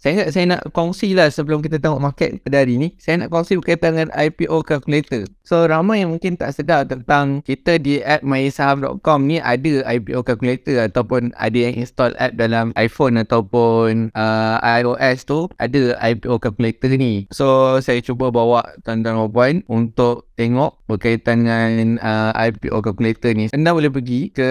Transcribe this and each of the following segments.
saya ingat saya nak kongsi lah sebelum kita tengok market pada hari ni. Saya nak kongsi berkaitan dengan IPO calculator. So ramai yang mungkin tak sedar tentang kita di app mysaham.com ni ada IPO calculator ataupun ada yang install app dalam iPhone ataupun uh, iOS tu ada IPO calculator ni. So saya cuba bawa tuan-tuan puan untuk tengok berkaitan dengan uh, IPO calculator ni. Anda boleh pergi ke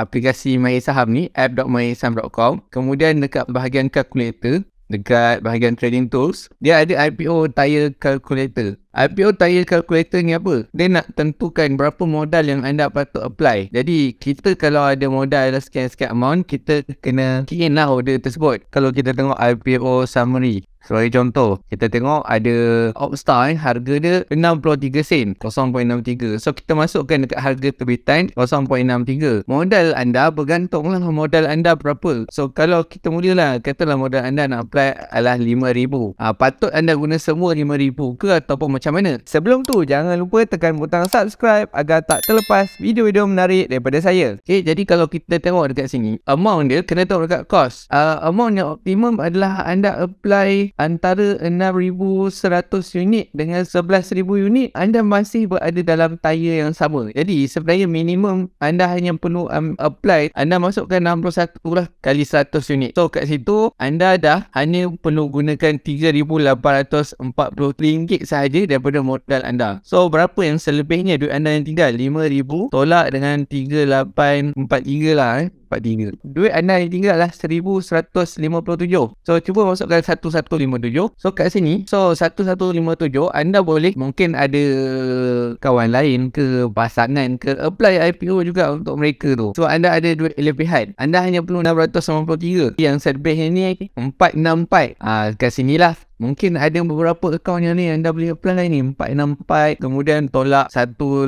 aplikasi My Saham ni app.mysaham.com kemudian dekat bahagian calculator dekat bahagian trading tools dia ada IPO tire calculator IPO tire calculator ni apa? Dia nak tentukan berapa modal yang anda patut apply. Jadi, kita kalau ada modal sekian-sekian amount, kita kena in lah order tersebut. Kalau kita tengok IPO summary, Sebagai contoh, kita tengok ada Opstar eh, harga dia 63 sen, 0.63. So, kita masukkan dekat harga terbitan 0.63. Modal anda bergantung lah modal anda berapa. So, kalau kita mulalah, katalah modal anda nak apply adalah RM5,000. Ha, patut anda guna semua RM5,000 ke ataupun macam mana? Sebelum tu, jangan lupa tekan butang subscribe agar tak terlepas video-video menarik daripada saya. Okay, jadi kalau kita tengok dekat sini, amount dia kena tengok dekat cost. Uh, amount yang optimum adalah anda apply antara 6,100 unit dengan 11,000 unit anda masih berada dalam tayar yang sama jadi sebenarnya minimum anda hanya perlu um, apply anda masukkan 61 lah kali 100 unit so kat situ anda dah hanya perlu gunakan 3,840 ringgit sahaja daripada modal anda. So berapa yang selebihnya duit anda yang tinggal? 5,000 tolak dengan 3843 lah eh 43. Duit anda yang tinggal lah 1157. So cuba masukkan 1157. So kat sini, so 1157 anda boleh mungkin ada kawan lain ke pasangan ke apply IPO juga untuk mereka tu. So anda ada duit lebihan. Anda hanya perlu 693. Yang setback ni 464. Ah kat sinilah Mungkin ada beberapa akaun yang ni anda boleh apply ni 464 kemudian tolak 189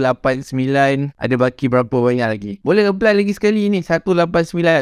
ada baki berapa banyak lagi. Boleh apply lagi sekali ni 189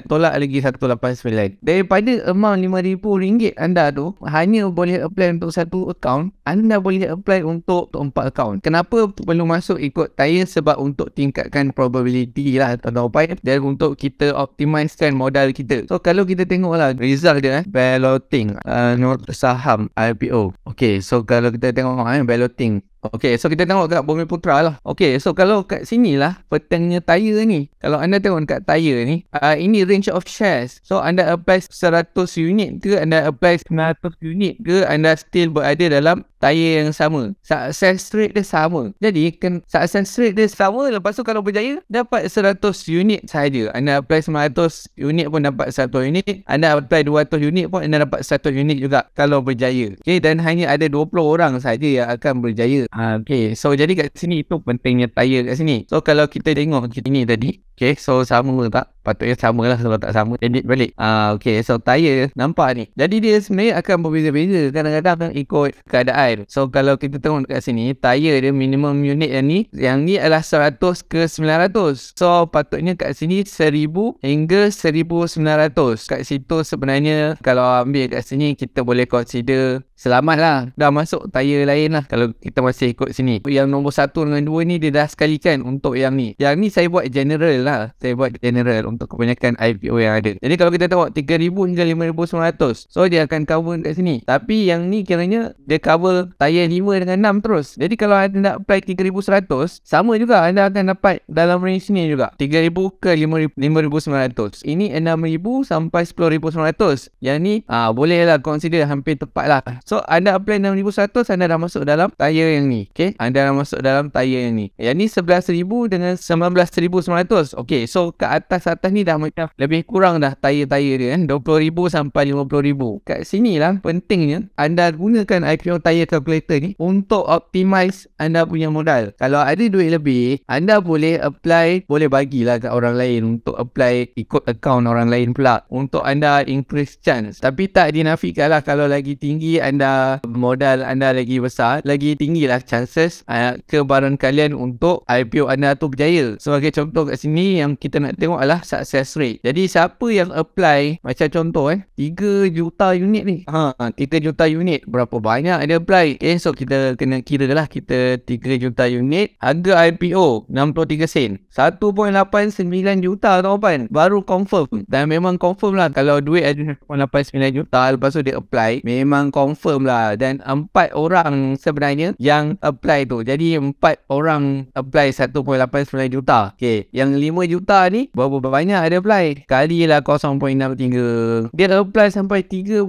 tolak lagi 189. Daripada amount RM5,000 anda tu hanya boleh apply untuk satu akaun anda boleh apply untuk, empat akaun. Kenapa perlu masuk ikut tayar sebab untuk tingkatkan probability lah atau apa dan untuk kita optimizekan modal kita. So kalau kita tengok lah result dia eh, balloting uh, saham IPO. Okay, so kalau kita tengok eh, balloting Okay, so kita tengok kat Bumi Putra lah. Okay, so kalau kat sini lah, petangnya tayar ni. Kalau anda tengok kat tayar ni, uh, ini range of shares. So, anda apply 100 unit ke, anda apply 900 unit ke, anda still berada dalam tayar yang sama. Success rate dia sama. Jadi, kan success rate dia sama. Lepas tu kalau berjaya, dapat 100 unit sahaja. Anda apply 900 unit pun dapat 1 unit. Anda apply 200 unit pun anda dapat 1 unit juga kalau berjaya. Okay, dan hanya ada 20 orang sahaja yang akan berjaya. Ha, okay, so jadi kat sini itu pentingnya tayar kat sini. So kalau kita tengok kita ni tadi, okay, so sama tak? Patutnya sama lah kalau tak sama. Edit balik. Ah, okay, so tayar nampak ni. Jadi dia sebenarnya akan berbeza-beza. Kadang-kadang kan ikut keadaan. So kalau kita tengok kat sini, tayar dia minimum unit yang ni, yang ni adalah 100 ke 900. So patutnya kat sini 1000 hingga 1900. Kat situ sebenarnya kalau ambil kat sini kita boleh consider selamat lah. Dah masuk tayar lain lah kalau kita masih ikut sini. Yang nombor 1 dengan 2 ni dia dah sekalikan untuk yang ni. Yang ni saya buat general lah. Saya buat general untuk kebanyakan IPO yang ada. Jadi kalau kita tengok 3000 hingga 5900. So dia akan cover kat sini. Tapi yang ni kiranya dia cover tayar 5 dengan 6 terus. Jadi kalau anda nak apply 3100, sama juga anda akan dapat dalam range ni juga. 3000 ke 5900. Ini 6000 sampai 10900. Yang ni ah boleh lah consider hampir tepat lah. So anda apply 6100 anda dah masuk dalam tayar yang ni. Okay. Anda dah masuk dalam tayar yang ni. Yang ni 11000 dengan 19900. Okay. So ke atas atas ni dah macam lebih kurang dah tayar-tayar dia kan? 20,000 sampai 50,000 kat sini lah pentingnya anda gunakan IPO tayar calculator ni untuk optimize anda punya modal. Kalau ada duit lebih anda boleh apply boleh bagilah kat orang lain untuk apply ikut account orang lain pula untuk anda increase chance. Tapi tak dinafikan lah kalau lagi tinggi anda modal anda lagi besar lagi tinggi lah chances uh, kebaran kalian untuk IPO anda tu berjaya. Sebagai contoh kat sini yang kita nak tengok adalah success rate. Jadi siapa yang apply macam contoh eh 3 juta unit ni. Ha 3 juta unit berapa banyak dia apply. Okay so kita kena kira lah kita 3 juta unit harga IPO 63 sen. 1.89 juta tuan baru confirm dan memang confirm lah kalau duit ada 1.89 juta lepas tu dia apply memang confirm lah dan 4 orang sebenarnya yang apply tu. Jadi 4 orang apply 1.89 juta. Okay yang 5 juta ni berapa banyak ada apply. Kali lah 0.63 dia apply sampai 3.15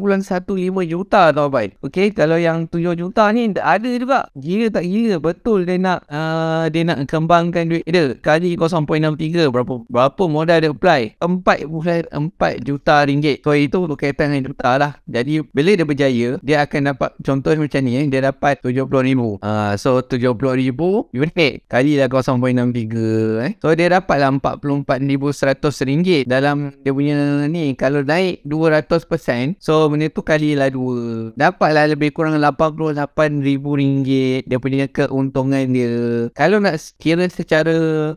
juta tau baik ok kalau yang 7 juta ni ada juga. Gila tak gila? Betul dia nak uh, dia nak kembangkan duit dia. Kali 0.63 berapa berapa modal dia apply? 4.4 juta ringgit. So itu berkaitan dengan juta lah. Jadi bila dia berjaya dia akan dapat contoh macam ni eh, dia dapat 70 ribu. Uh, so 70 ribu unit. Kali lah 0.63 eh. so dia dapat lah 44,100 ringgit dalam dia punya ni kalau naik 200% so benda tu kali lah 2 dapat lah lebih kurang 88 ribu ringgit dia punya keuntungan dia. Kalau nak kira secara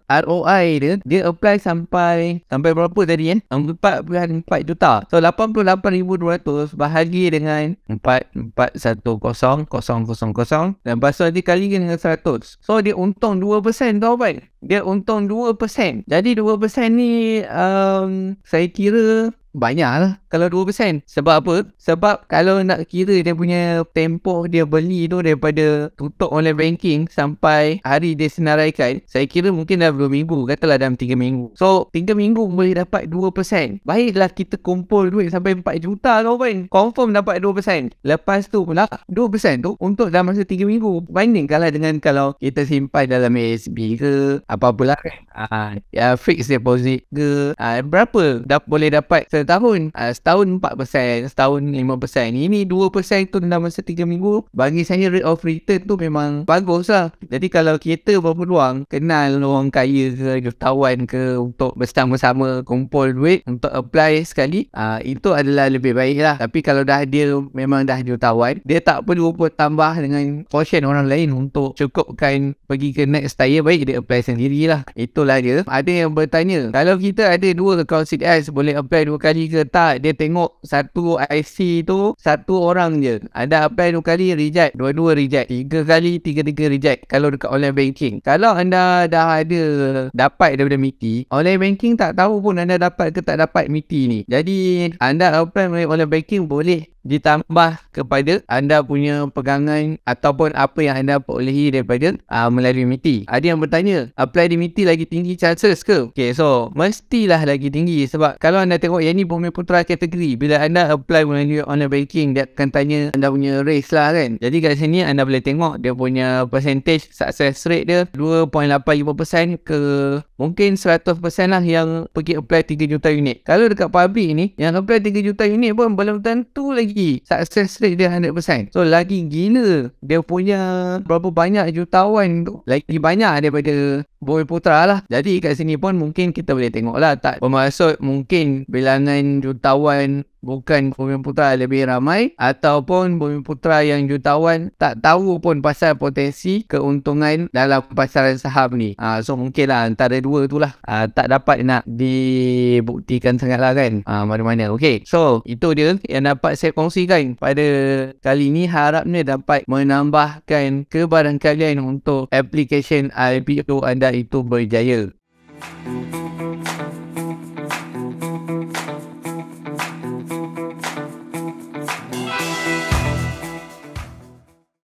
ROI dia dia apply sampai sampai berapa tadi kan 4.4 juta. So 88,200 bahagi dengan 4410000 dan tu nanti kali dengan 100 so dia untung 2% tau kan dia untung 2%. Jadi 2% ni um, saya kira banyak lah kalau 2%. Sebab apa? Sebab kalau nak kira dia punya tempoh dia beli tu daripada tutup online banking sampai hari dia senaraikan, saya kira mungkin dah 2 minggu. Katalah dalam 3 minggu. So, 3 minggu boleh dapat 2%. Baiklah kita kumpul duit sampai 4 juta kau kan. Confirm dapat 2%. Lepas tu pula, 2% tu untuk dalam masa 3 minggu. Bandingkanlah dengan kalau kita simpan dalam ASB ke, apa-apalah kan. Uh, ya, fixed deposit ke. Uh, berapa dah boleh dapat setahun uh, setahun 4% setahun 5% ini 2% tu dalam masa 3 minggu bagi saya rate of return tu memang bagus lah. Jadi kalau kita berpeluang kenal orang kaya ke jutawan ke untuk bersama-sama kumpul duit untuk apply sekali uh, itu adalah lebih baik lah. Tapi kalau dah dia memang dah jutawan dia tak perlu pun tambah dengan portion orang lain untuk cukupkan pergi ke next tier baik dia apply sendirilah. Itulah dia. Ada yang bertanya kalau kita ada dua account CDS boleh apply dua kali ke tak dia tengok satu IC tu satu orang je. Ada apply dua kali reject. Dua-dua reject. Tiga kali tiga-tiga reject kalau dekat online banking. Kalau anda dah ada dapat daripada MITI online banking tak tahu pun anda dapat ke tak dapat MITI ni. Jadi anda apply melalui online banking boleh ditambah kepada anda punya pegangan ataupun apa yang anda perolehi daripada uh, melalui MITI. Ada yang bertanya, apply di MITI lagi tinggi chances ke? Okay, so mestilah lagi tinggi sebab kalau anda tengok yang ni Bumi Putra kategori, bila anda apply melalui online banking, dia akan tanya anda punya race lah kan. Jadi kat sini anda boleh tengok dia punya percentage success rate dia 2.85% ke mungkin 100% lah yang pergi apply 3 juta unit. Kalau dekat public ni, yang apply 3 juta unit pun belum tentu lagi success rate dia 100% so lagi gila dia punya berapa banyak jutawan tu lagi banyak daripada Boy Putra lah. Jadi kat sini pun mungkin kita boleh tengok lah tak bermaksud mungkin bilangan jutawan bukan Bumi Putra lebih ramai ataupun Bumi Putra yang jutawan tak tahu pun pasal potensi keuntungan dalam pasaran saham ni. Ha, so mungkin lah antara dua tu lah ha, tak dapat nak dibuktikan sangat lah kan ha, mana-mana. Okay so itu dia yang dapat saya kongsikan pada kali ni harapnya dapat menambahkan kebarangkalian untuk application IPO anda itu berjaya. You.